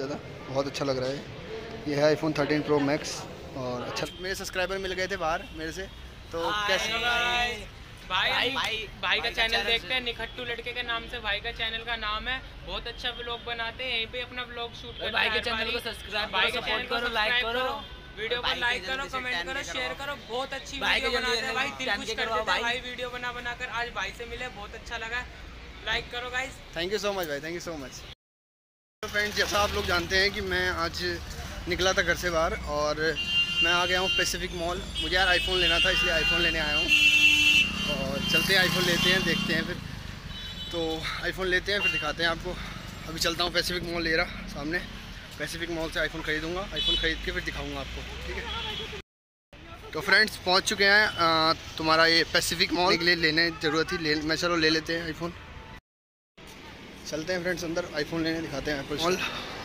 ज़्यादा बहुत अच्छा लग रहा है। ये है आईफोन 13 प्रो मैक्स और अच्छा। मेरे सब्सक्राइबर मिल गए थे बाहर मेरे से तो कैसे? भाई भाई भाई, भाई का चैनल देखते हैं निखट्टू लड़के के नाम से भाई का चैनल का नाम है। बहुत अच्छा व्लॉग बनाते हैं यहीं पे अपना व्लॉग शूट करते भाई के चैनल को सब्सक्राइब भाई करो, के चैनल को करो, करो। वीडियो को लाइक करो कमेंट करो शेयर करो। बहुत अच्छी वीडियो बनाते हैं भाई। दिल खुश के कर देते हैं भाई। भाई वीडियो बना बनाकर आज भाई से मिले बहुत अच्छा लगा। लाइक करो guys thank you so much भाई। Thank you so much friends जैसा आप लोग जानते हैं कि मैं आज निकला था घर से बाहर और मैं आ गया हूँ पैसिफिक मॉल मुझे यार आईफोन लेना था, इसलिए आईफोन लेने आया हूँ। और चलते हैं आईफोन लेते हैं, देखते हैं फिर। तो आईफोन लेते हैं, फिर दिखाते हैं आपको। अभी चलता हूँ पैसिफिक मॉल ले रहा, सामने। पैसिफिक मॉल से आईफोन ख़रीदूँगा। आईफोन ख़रीद के फिर दिखाऊँगा आपको, ठीक है? तो फ्रेंड्स पहुँच चुके हैं तुम्हारा ये पैसिफिक मॉल के लिए लेने, ज़रूरत थी, ले, मैं चलो ले लेते हैं आईफोन चलते हैं फ्रेंड्स अंदर आईफोन लेने दिखाते हैं मॉल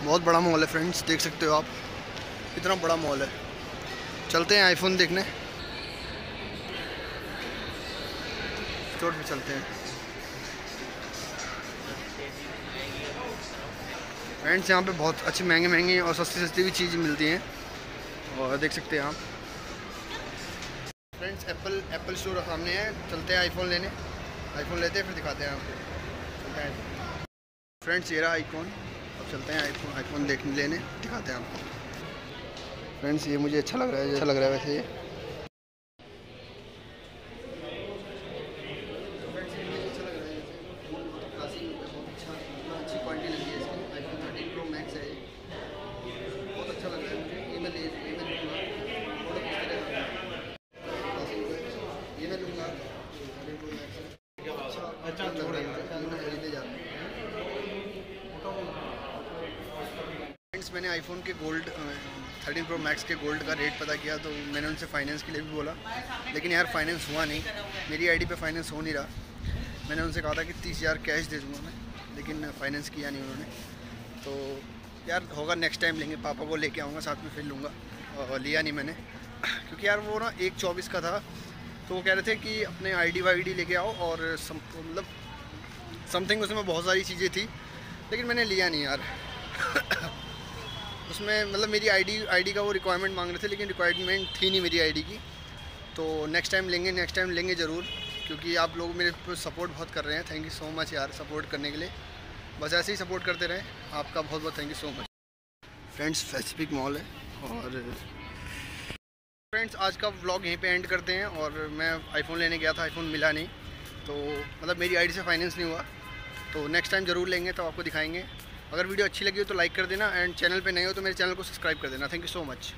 बहुत बड़ा मॉल है फ्रेंड्स देख सकते हो आप। इतना बड़ा मॉल है। चलते हैं आईफोन देखने। स्टोर पे चलते हैं। फ्रेंड्स यहाँ पे बहुत अच्छी महँगे महँगे और सस्ती सस्ती भी चीज़ मिलती हैं। और देख सकते हैं आप। फ्रेंड्स एप्पल एप्पल स्टोर सामने है। चलते हैं आईफोन लेने। आईफोन लेते हैं फिर दिखाते हैं आपको। चलते हैं। फ्रेंड्स ये रहा आईफोन अब चलते हैं आईफोन आईफोन देखने लेने. दिखाते हैं आपको. फ्रेंड्स ये मुझे अच्छा लग रहा है अच्छा लग रहा है वैसे ये. अच्छी मैंने आईफोन के गोल्ड थर्टीन प्रो मैक्स के गोल्ड का रेट पता किया तो मैंने उनसे फाइनेंस के लिए भी बोला। लेकिन यार फाइनेंस हुआ नहीं। मेरी आईडी पे फाइनेंस हो नहीं रहा। मैंने उनसे कहा था कि तीस हज़ार कैश दे दूँगा मैं, लेकिन फाइनेंस किया नहीं उन्होंने। तो यार, होगा नेक्स्ट टाइम लेंगे। पापा को लेके आऊँगा, साथ में फिर लूँगा। और लिया नहीं मैंने। क्योंकि यार, वो ना एक चौबीस का था। तो वो कह रहे थे कि अपने आईडी वाईडी लेके आओ और मतलब समथिंग उसमें बहुत सारी चीज़ें थी। लेकिन मैंने लिया नहीं यार। उसमें मतलब मेरी आईडी आईडी का वो रिक्वायरमेंट मांग रहे थे, लेकिन रिक्वायरमेंट थी नहीं मेरी आईडी की। तो नेक्स्ट टाइम लेंगे नेक्स्ट टाइम लेंगे ज़रूर, क्योंकि आप लोग मेरे पर सपोर्ट बहुत कर रहे हैं। थैंक यू सो मच यार सपोर्ट करने के लिए। बस ऐसे ही सपोर्ट करते रहें। आपका बहुत बहुत thank you so much friends Pacific mall है, और फ्रेंड्स आज का व्लॉग यहीं पे एंड करते हैं, और मैं आईफोन लेने गया था आईफोन मिला नहीं। तो मतलब मेरी आईडी से फाइनेंस नहीं हुआ। तो नेक्स्ट टाइम ज़रूर लेंगे तो आपको दिखाएँगे। अगर वीडियो अच्छी लगी हो तो लाइक कर देना, एंड चैनल पे नए हो तो मेरे चैनल को सब्सक्राइब कर देना। Thank you so much